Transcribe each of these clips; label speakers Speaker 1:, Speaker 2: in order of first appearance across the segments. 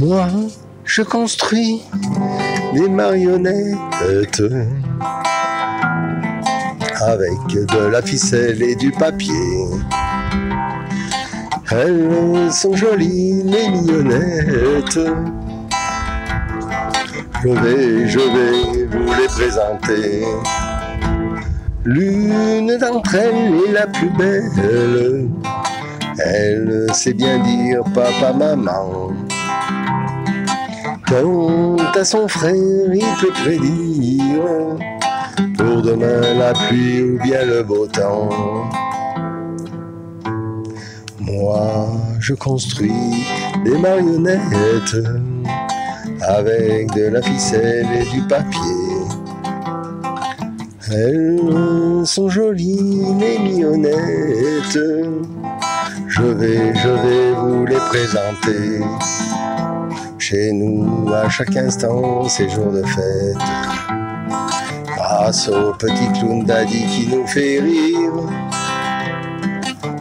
Speaker 1: Moi, je construis des marionnettes avec de la ficelle et du papier. Elles sont jolies, les mignonnettes. Je vais, je vais vous les présenter. L'une d'entre elles est la plus belle. Elle sait bien dire papa, maman. Quant à son frère, il peut prédire pour demain la pluie ou bien le beau temps. Moi, je construis des marionnettes avec de la ficelle et du papier. Elles sont jolies, les mignonnettes. Je vais, je vais vous les présenter. Chez nous, à chaque instant, c'est jour de fête. Grâce au petit clown daddy qui nous fait rire.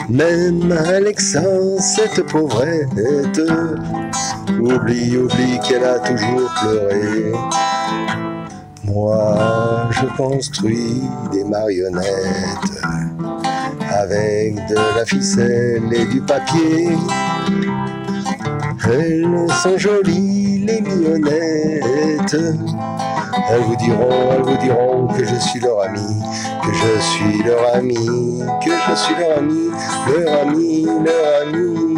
Speaker 1: Même Alexa, cette pauvrette, oublie, oublie qu'elle a toujours pleuré. Moi, je construis des marionnettes de la ficelle et du papier. Elles sont jolies, les mignonnettes. Elles vous diront, elles vous diront que je suis leur ami, que je suis leur ami, que je suis leur ami, leur ami, leur ami.